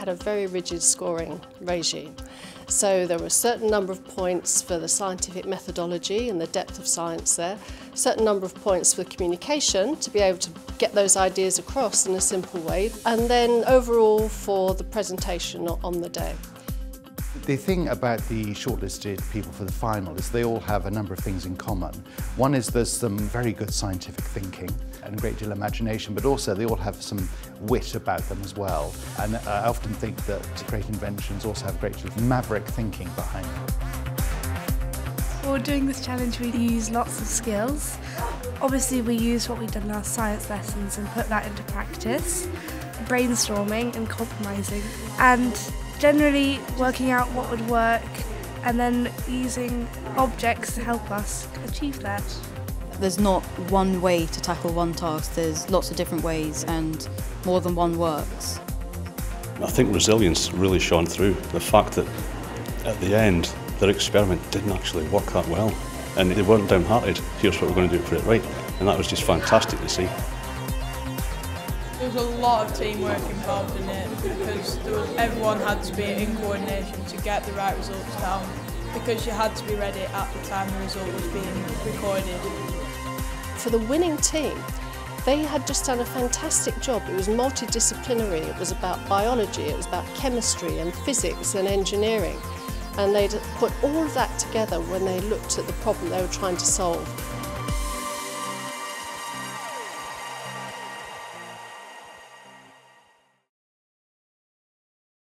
had a very rigid scoring regime. So there were a certain number of points for the scientific methodology and the depth of science there, a certain number of points for communication to be able to get those ideas across in a simple way, and then overall for the presentation on the day. The thing about the shortlisted people for the final is they all have a number of things in common. One is there's some very good scientific thinking and a great deal of imagination, but also they all have some wit about them as well. And uh, I often think that great inventions also have a great deal of maverick thinking behind them. For doing this challenge we use lots of skills. Obviously we use what we've done in our science lessons and put that into practice, brainstorming and compromising. And generally working out what would work and then using objects to help us achieve that. There's not one way to tackle one task, there's lots of different ways and more than one works. I think resilience really shone through. The fact that at the end their experiment didn't actually work that well and they weren't downhearted, here's what we're going to do to put it right. And that was just fantastic to see. There was a lot of teamwork involved in it because was, everyone had to be in coordination to get the right results down because you had to be ready at the time the result was being recorded. For the winning team, they had just done a fantastic job. It was multidisciplinary, it was about biology, it was about chemistry and physics and engineering. And they'd put all of that together when they looked at the problem they were trying to solve.